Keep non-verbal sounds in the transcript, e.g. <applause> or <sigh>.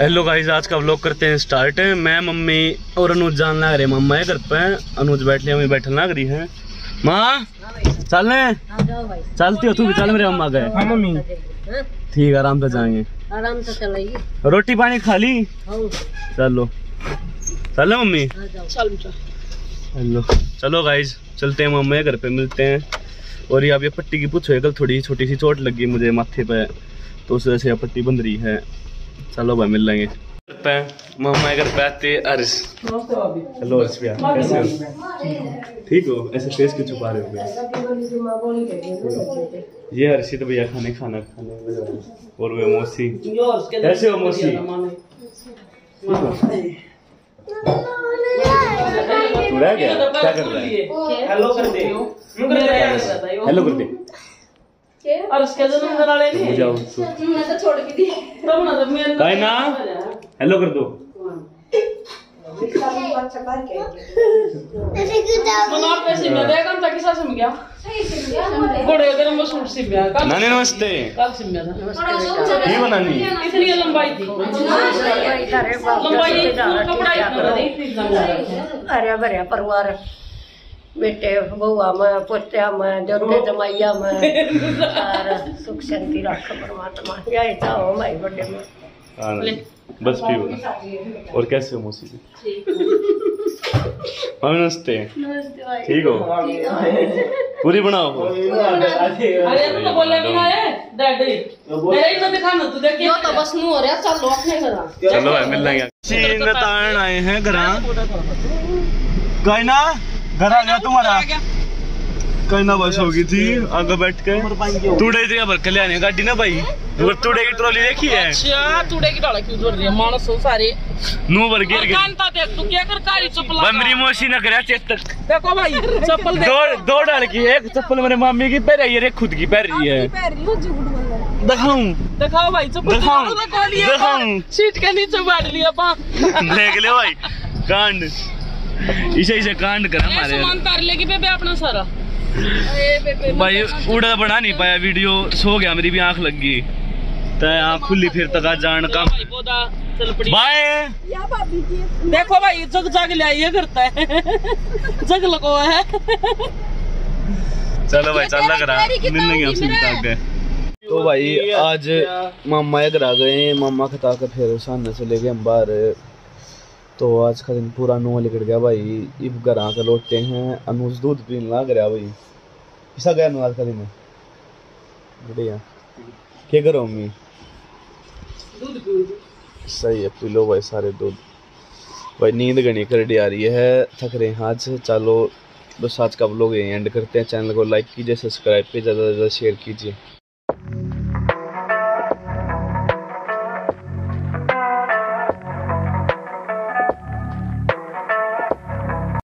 Hello guys आज का vlog करते हैं स्टार्ट मैं मम्मी और अनुज जान लग रहे मम्मा है घर पे। अनुज बैठ लिया मैं बैठन लग रही है। माँ चलने चलती हो तू भी चल मेरे मम्मा गए हाँ मम्मी। ठीक आराम से जाएँगे। आराम से चलाइए रोटी पानी खा ली? हाँ। चलो। चलो मम्मी। चल हेलो। चलो गाइज़ चलते हैं मम्मा घर पे मिलते हैं। और ये ये पट्टी की पूछो कल थोड़ी छोटी सी चोट लगी मुझे माथे पे तो उस वजह से पट्टी बंध रही है। चलो भाई मिल लेंगे। मम्मा घर पे आते अर्श हेलो अर्श भैया कैसे हो? ठीक हो? ऐसे फेस क्यों छुपा रहे हो भैया? ये हर्षित भैया खाने खाना खाने हैं। और वे मौसी। कैसे हो मौसी? तू रह गया? क्या कर रहा है? हेलो कर दे हेलो कर दे और उसके जन्म दिन वाले नहीं जाओ तू। तब ना तब मैं काय ना? हेलो कर दो। नानी नमस्ते। ये बनानी इतनी लंबाई थी। लंबाई कपड़ा थी भरिया परिवार बेटे बहुआ में पोत्या में जोते जमाइया में और सुख शांति रख परमात्मा यही था हो भाई बड़े में हाँ बस पी बोला और कैसे हो मौसी जी मम्मी नमस्ते ठीक हो पूरी बनाओ अरे तू तो बोला भी ना है डैडी मेरा ही तो दिखाना तू देख यो तो बस मुँह हो रहा चल अपने घर चलो मिल लेंगे चीन तारण आए हैं घर कहीं ना घर आ गया तुम्हारा। कहीं ना बस होगी थी आगे बैठ के। जगह कल्याण गाड़ी ना भाई। और तूड़े की ट्रॉली देखी है? अच्छा तूड़े की डाला क्यों जोड़ दिया मानस हो सारे। नू पर गिर गए कांता देख तू क्या कर कारी चप्पल भाई मेरी मौसी न करे चेतक देखो भाई चप्पल देख। दो दो डाल की एक चप्पल मेरे मामी की पैर है एक खुद की पैर रही है। दिखाऊँ। दिखाओ भाई चप्पल दिखाओ, दिखाऊँ। सीट के नीचे बैठ लिया पा देख ले भाई कांड। इसे इसे कांड कर ये हमारे सामान तार लेगी बेबे अपना सारा। भाई उड़ा बना नहीं पाया वीडियो सो गया मेरी भी आँख लग। गई तय आँख खुली फिर तक जान का भाई बोदा चल पड़ी बाय। देखो भाई जग जग ले ये करता है। <laughs> जग लगो है। चलो भाई चल लग रहा मिलेंगे आपसे निकाल के तो भाई आज मामा घर आ गए मामा खता के फिर सामने से लेके हम बाहर। तो आज का दिन पूरा नो निकल गया भाई। इब घर आकर लौटते हैं अनुज दूध पीने लग रहा भाई। ऐसा गया आज का दिन? बढ़िया। क्या करो मम्मी? सही है पी लो भाई सारे दूध। भाई नींद घनी कर डी आ रही है। थक रहे हैं आज। चलो बस आज का यहीं एंड करते हैं। चैनल को लाइक कीजिए सब्सक्राइब कीजिए ज़्यादा से ज़्यादा शेयर कीजिए।